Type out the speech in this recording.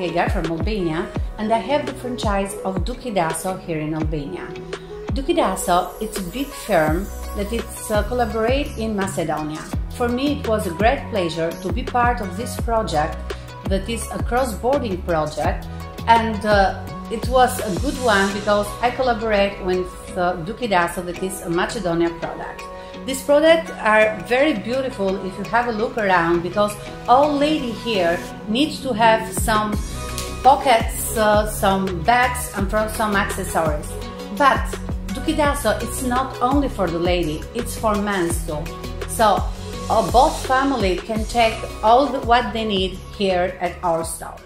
Vega from Albania and I have the franchise of Dukidaso here in Albania. Dukidaso, it's a big firm that it's uh, collaborate in Macedonia. For me, it was a great pleasure to be part of this project that is a cross-boarding project and uh, it was a good one because I collaborate with uh, that is a Macedonia product. These products are very beautiful if you have a look around because all lady here needs to have some pockets, uh, some bags and some accessories. But Dukidaso, it's not only for the lady, it's for men too. So uh, both family can take all the, what they need here at our stores.